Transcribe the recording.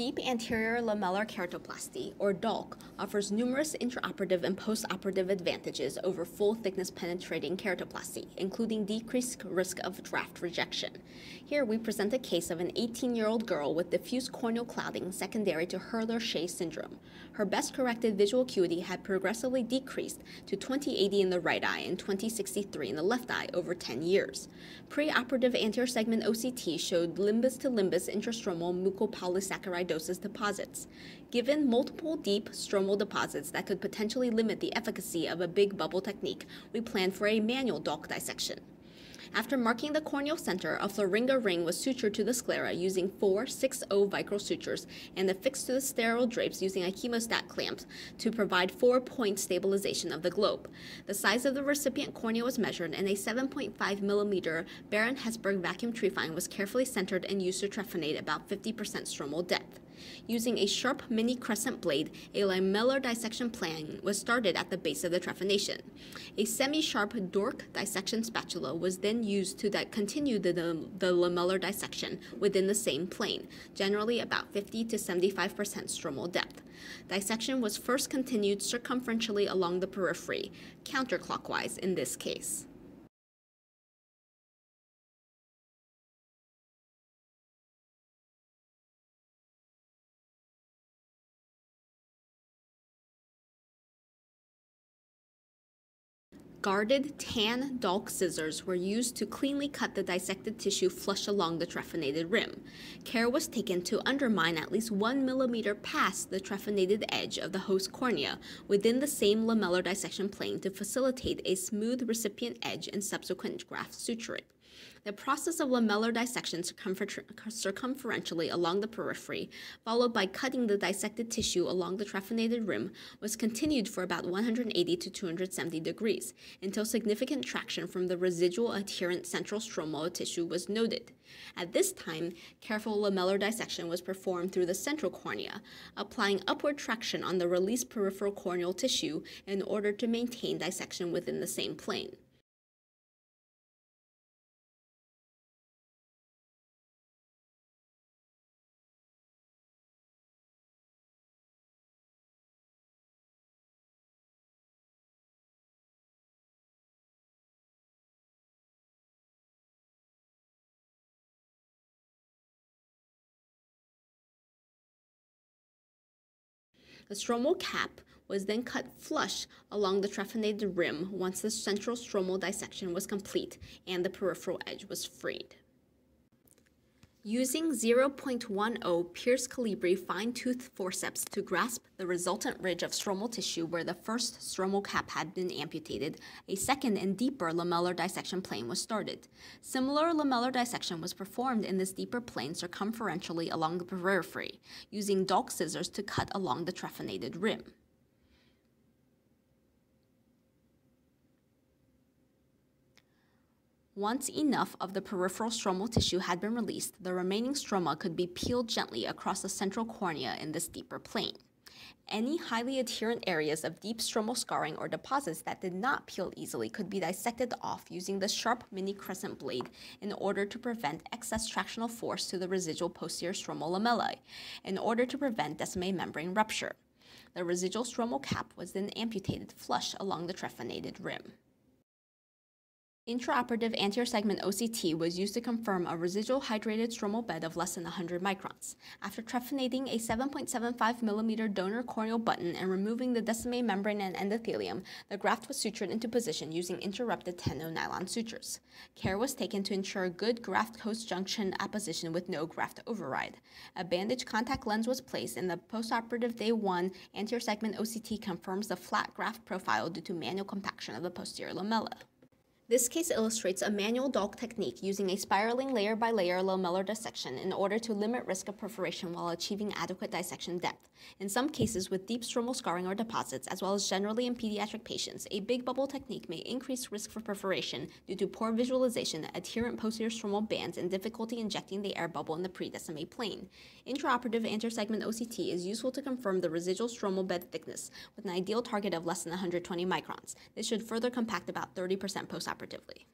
Deep anterior lamellar keratoplasty, or DALK, offers numerous intraoperative and postoperative advantages over full thickness penetrating keratoplasty, including decreased risk of graft rejection. Here we present a case of an 18 year old girl with diffuse corneal clouding secondary to Hurler Scheie syndrome. Her best corrected visual acuity had progressively decreased to 2080 in the right eye and 2063 in the left eye over 10 years. Preoperative anterior segment OCT showed limbus to limbus intrastromal mucopolysaccharide deposits. Given multiple deep stromal deposits that could potentially limit the efficacy of a big bubble technique, we plan for a manual DALK dissection. After marking the corneal center, a Flieringa ring was sutured to the sclera using four 6-0 vicryl sutures and affixed to the sterile drapes using a hemostat clamp to provide four-point stabilization of the globe. The size of the recipient cornea was measured and a 7.5 millimeter Barron Hessburg vacuum trephine was carefully centered and used to trephinate about 50% stromal depth. Using a sharp mini crescent blade, a lamellar dissection plan was started at the base of the trephination. A semi-sharp DALK dissection spatula was then used to continue the, the, the lamellar dissection within the same plane, generally about 50 to 75% stromal depth. Dissection was first continued circumferentially along the periphery, counterclockwise in this case. Guarded tan DALK scissors were used to cleanly cut the dissected tissue flush along the trephinated rim. Care was taken to undermine at least one millimeter past the trephinated edge of the host cornea within the same lamellar dissection plane to facilitate a smooth recipient edge and subsequent graft suturing. The process of lamellar dissection circumfer circumferentially along the periphery, followed by cutting the dissected tissue along the trephinated rim, was continued for about 180 to 270 degrees until significant traction from the residual adherent central stromal tissue was noted. At this time, careful lamellar dissection was performed through the central cornea, applying upward traction on the released peripheral corneal tissue in order to maintain dissection within the same plane. The stromal cap was then cut flush along the trephinated rim once the central stromal dissection was complete and the peripheral edge was freed. Using 0.10 Pierse Colibri fine-tooth forceps to grasp the resultant ridge of stromal tissue where the first stromal cap had been amputated, a second and deeper lamellar dissection plane was started. Similar lamellar dissection was performed in this deeper plane circumferentially along the periphery, using DALK scissors to cut along the trephinated rim. Once enough of the peripheral stromal tissue had been released, the remaining stroma could be peeled gently across the central cornea in this deeper plane. Any highly adherent areas of deep stromal scarring or deposits that did not peel easily could be dissected off using the sharp mini crescent blade in order to prevent excess tractional force to the residual posterior stromal lamellae, in order to prevent Descemet membrane rupture. The residual stromal cap was then amputated flush along the trephinated rim. Intraoperative anterior segment OCT was used to confirm a residual hydrated stromal bed of less than 100 microns. After trephinating a 7.75 mm donor corneal button and removing the Descemet membrane and endothelium, the graft was sutured into position using interrupted 10 nylon sutures. Care was taken to ensure good graft-host junction apposition with no graft override. A bandage contact lens was placed and the postoperative day 1 anterior segment OCT confirms the flat graft profile due to manual compaction of the posterior lamella. This case illustrates a manual DALK technique using a spiraling layer by layer lamellar dissection in order to limit risk of perforation while achieving adequate dissection depth. In some cases with deep stromal scarring or deposits, as well as generally in pediatric patients, a big bubble technique may increase risk for perforation due to poor visualization, adherent posterior stromal bands, and difficulty injecting the air bubble in the pre-Descemet plane. Intraoperative anterior segment OCT is useful to confirm the residual stromal bed thickness with an ideal target of less than 120 microns. This should further compact about 30% postoperatively cooperatively.